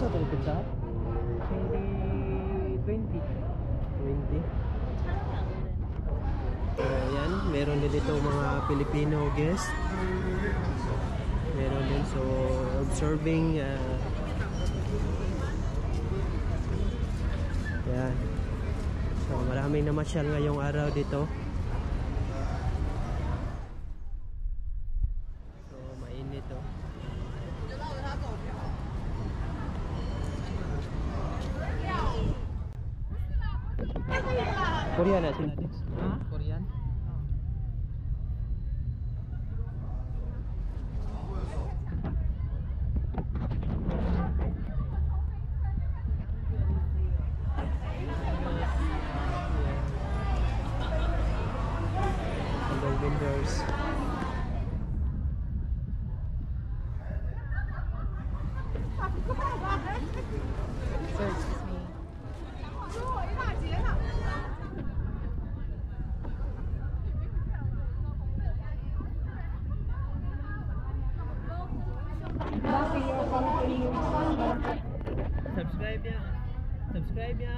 sa? 2020. 20. Ayan, meron din dito mga Filipino guest. Meron din so observing uh, Ayan. So maraming namasyal ngayong araw dito. Korean na sila? Ha? Korean? Hello vendors. Subscribe ya. Subscribe ya.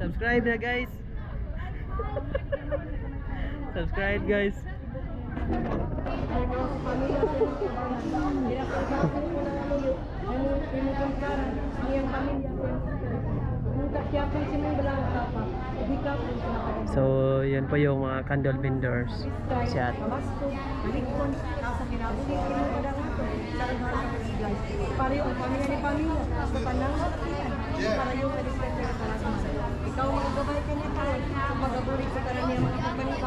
Subscribe na guys. Subscribe guys. So, yan po yung mga candle vendors. Siya. Ikaw mga gabay ka niya tayo. Magaburi ko ka na niya yung mga buko ng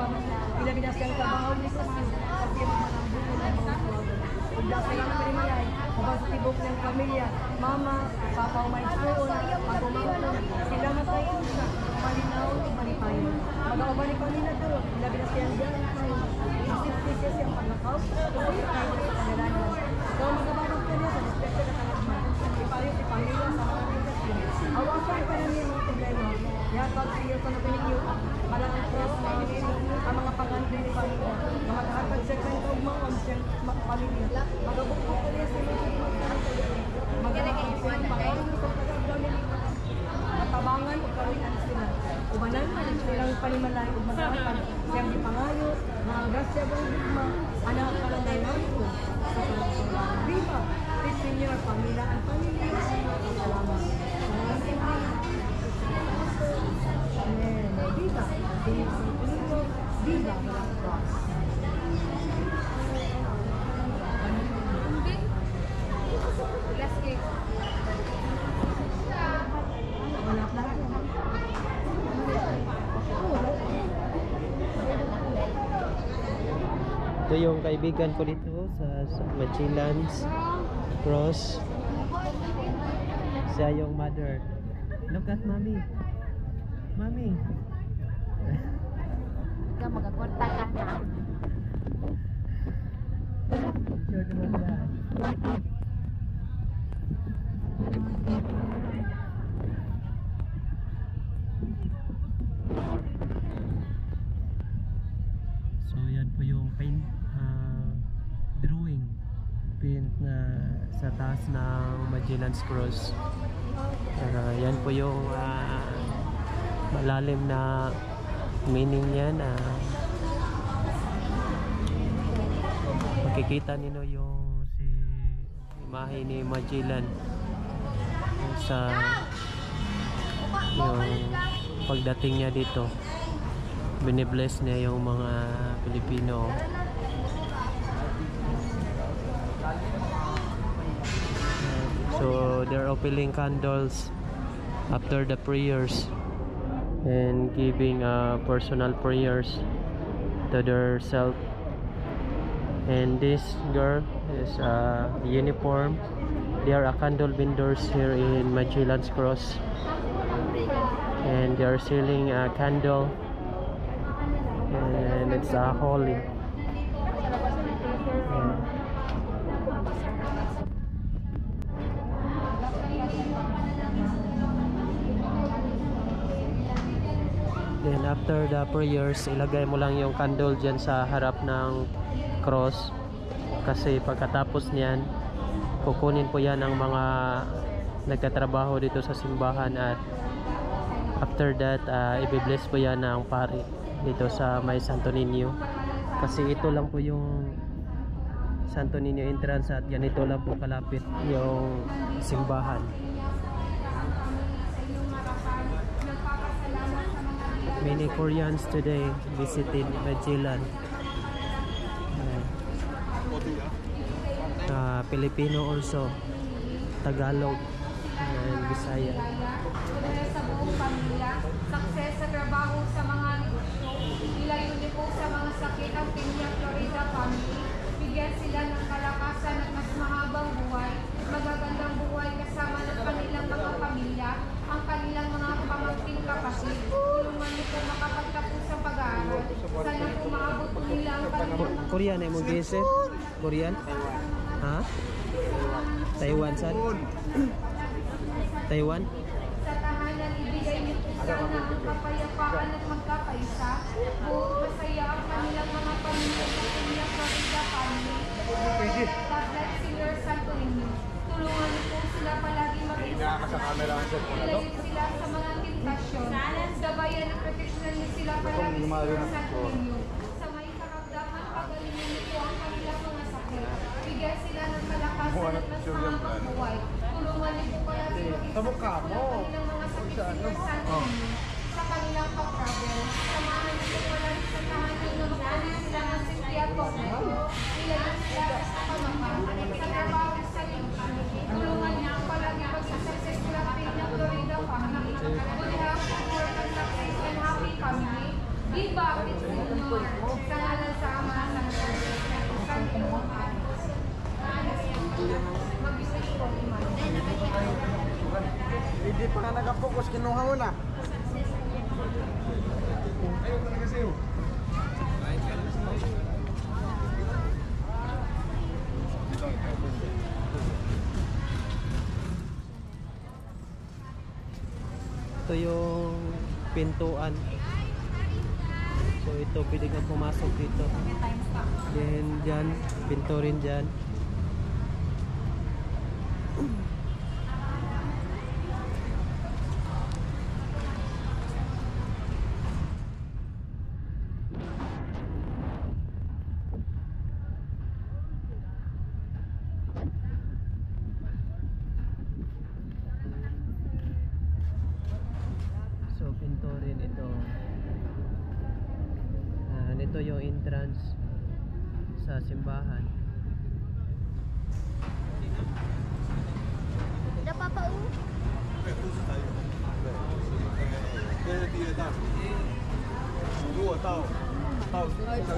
mga rin malay. Habang sa tibok ng pamilya. Mama, papa, may school. Magumama. Sila matayo siya. Malinaw, malipayo. Mag-aaba ni pamilya doon. Bila-bila siyang diyan tayo. Isip siya siyang paglakaw. Kasi tayo sa pagdalanan. Ikaw magabarog ka niya sa respeto na kalagman. Ipayo si pamilya sa mga organisasyon. Awasan pa rin yung mga problema. Yakag sa iyo sa napininyo. Malang ang cross na ang mga panganti ni pamilya. Na maghatag sa kanyang kaugmaon sa mga pamilya. Magabukbuk ka niya sa iyo. Maghanap sa iyong pangalan sa pagkakagamin matabangan o kawinan sila. Umanan man ang panimalay o masakatan siyang gipangayo, mga grasya bang higma, anak ka lang ay ko sa pagkakagamin. Viva! Please senior, pamilya ang pamilya. Salamat. Amen. Viva! Viva sa Pilipino. Viva! Walang cross. Wala lang. Ito yung kaibigan ko dito sa, sa Machilans Cross. Siya yung mother. Look at mommy. Mommy. Ka magkakwarta paint na sa taas ng Magellan's Cross. Ah, yan po yung ah, malalim na meaning niyan na makikita nino yung si imahe ni Magellan sa yung pagdating niya dito. Binibless niya yung mga Pilipino so they're opening candles after the prayers and giving uh, personal prayers to their self. And this girl is uh, uniform. They are a candle vendors here in Magellan's Cross. And they are selling a candle. And it's a holy Then after the prayers, ilagay mo lang yung candle dyan sa harap ng cross. Kasi pagkatapos niyan, kukunin po yan ng mga nagtatrabaho dito sa simbahan at after that uh, ibibless po yan ng pari dito sa may Santo Niño kasi ito lang po yung Santo Niño entrance at ganito lang po kalapit yung simbahan many Koreans today visited Magellan. Uh, Filipino also. Tagalog and Bisaya. Sa buong pamilya, success sa trabaho sa mga negosyo, ilayo niyo po sa mga sakit ang Pinya Florida family, bigyan sila ng kalakasan at mas mahabang buhay, magagandang buhay kasama ng kanilang mga pamilya, ang kanilang mga pamangkin kapatid, tulungan niyo po makapagtapos sa pag-aaral. Sana po maabot po nila ang kanilang mga Korean eh mo gese? Korean? Ha? Taiwan san? Taiwan? sa tahanan ibigay niyo po sana ang kapayapaan at magkakaisa. Buong masaya ang kanilang mga pamilya sa Pinya Florida family. God bless Senior Santo Niño. Tulungan niyo po sila palagi maging Ilayo sila sa mga tentasyon. Gabayan at proteksyonan niyo sila palagi Senior Santo Niño. Sa may karamdaman, pagalingin niyo po ang kanilang mga sakit. Bigyan sila ng kalakasan at mas mahabang buhay. Tulungan niyo po kaya sila Sa mukha mo. mga sakit Senior Santo Niño. Sa kanilang pag-travel. Samahan niyo po palagi sa tahanan na magkaroon sila ng at kompleto. Ilayo sila sa pamakan. Sa trabaho sa lingkod. Tulungan niyo ang palagi maging successful at Pinya Florida family. Good health, and success and happy family. Give back it's Junior. Sa ngalan sa Ama, sa Anak, sa Santo Anos. Mag-wish po, Iman. Nga nakapokus, kinuha mo na. Ito yung pintuan. So ito pwede kang pumasok dito. Then dyan, pinto rin dyan. simbahan. Napapau? Puso tayo. Pero di na tao. Sugo tao. Tao. Ay, sa!